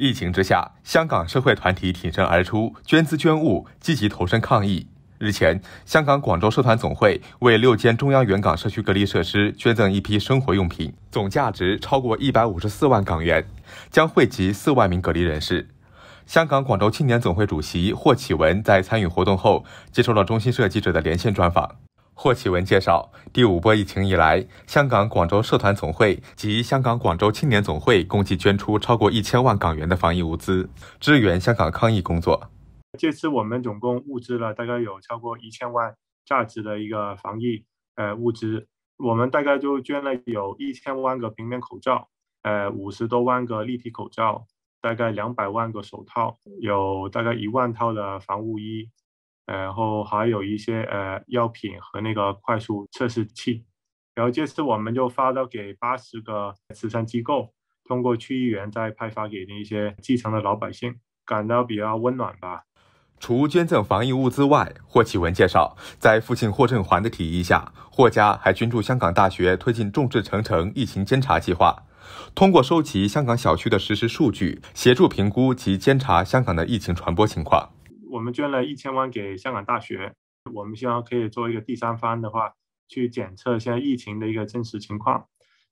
疫情之下，香港社会团体挺身而出，捐资捐物，积极投身抗疫。日前，香港广州社团总会为六间中央原港社区隔离设施捐赠一批生活用品，总价值超过一百五十四万港元，将惠及四万名隔离人士。香港广州青年总会主席霍启文在参与活动后，接受了中新社记者的连线专访。霍启文介绍，第五波疫情以来，香港广州社团总会及香港广州青年总会共计捐出超过一千万港元的防疫物资，支援香港抗疫工作。这次我们总共物资了大概有超过一千万价值的一个防疫呃物资，我们大概就捐了有一千万个平面口罩，呃五十多万个立体口罩，大概两百万个手套，有大概一万套的防护衣。然后还有一些呃药品和那个快速测试器，然后这次我们就发到给八十个慈善机构，通过区议员再派发给那些基层的老百姓，感到比较温暖吧。除捐赠防疫物资外，霍启文介绍，在父亲霍振环的提议下，霍家还捐助香港大学推进众志成城疫情监察计划，通过收集香港小区的实时数据，协助评估及监察香港的疫情传播情况。我们捐了一千万给香港大学，我们希望可以做一个第三方的话，去检测现在疫情的一个真实情况。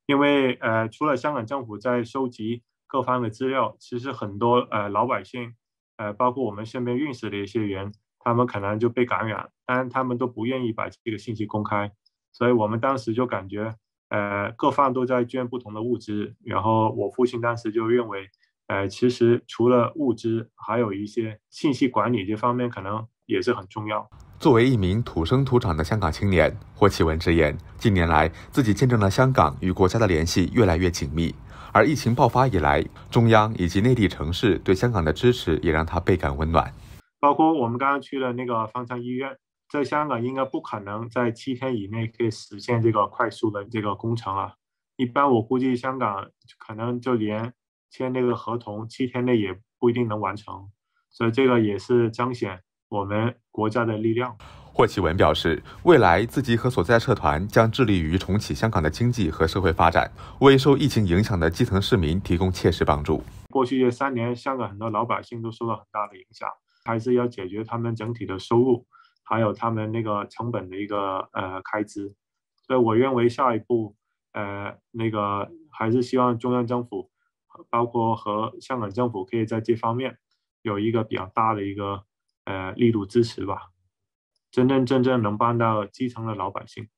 因为呃，除了香港政府在收集各方的资料，其实很多呃老百姓，呃，包括我们身边认识的一些人，他们可能就被感染，但他们都不愿意把这个信息公开。所以我们当时就感觉，呃，各方都在捐不同的物资，然后我父亲当时就认为。呃，其实除了物资，还有一些信息管理这方面可能也是很重要。作为一名土生土长的香港青年，霍启文直言，近年来自己见证了香港与国家的联系越来越紧密，而疫情爆发以来，中央以及内地城市对香港的支持也让他倍感温暖。包括我们刚刚去了那个方舱医院，在香港应该不可能在七天以内可以实现这个快速的这个工程啊，一般我估计香港可能就连。签那个合同七天内也不一定能完成，所以这个也是彰显我们国家的力量。霍启文表示，未来自己和所在社团将致力于重启香港的经济和社会发展，为受疫情影响的基层市民提供切实帮助。过去这三年，香港很多老百姓都受到很大的影响，还是要解决他们整体的收入，还有他们那个成本的一个呃开支。所以我认为下一步呃那个还是希望中央政府。包括和香港政府可以在这方面有一个比较大的一个呃力度支持吧，真真正正能帮到基层的老百姓。